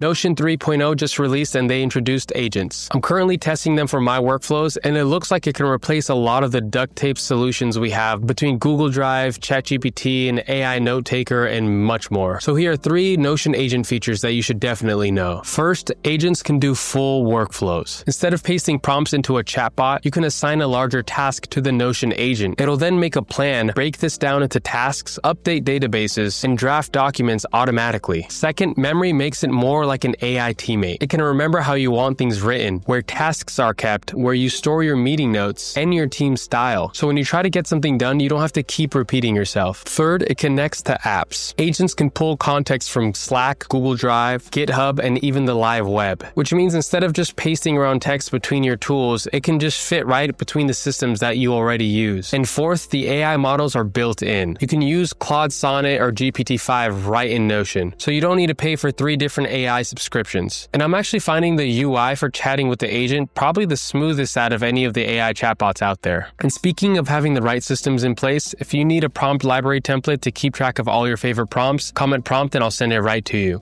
Notion 3.0 just released and they introduced agents. I'm currently testing them for my workflows and it looks like it can replace a lot of the duct tape solutions we have between Google Drive, ChatGPT, and AI Note Taker, and much more. So here are three Notion agent features that you should definitely know. First, agents can do full workflows. Instead of pasting prompts into a chatbot, you can assign a larger task to the Notion agent. It'll then make a plan, break this down into tasks, update databases, and draft documents automatically. Second, memory makes it more like an AI teammate. It can remember how you want things written, where tasks are kept, where you store your meeting notes, and your team style. So when you try to get something done, you don't have to keep repeating yourself. Third, it connects to apps. Agents can pull context from Slack, Google Drive, GitHub, and even the live web, which means instead of just pasting around text between your tools, it can just fit right between the systems that you already use. And fourth, the AI models are built in. You can use Claude Sonnet or GPT-5 right in Notion, so you don't need to pay for three different AI subscriptions. And I'm actually finding the UI for chatting with the agent probably the smoothest out of any of the AI chatbots out there. And speaking of having the right systems in place, if you need a prompt library template to keep track of all your favorite prompts, comment prompt and I'll send it right to you.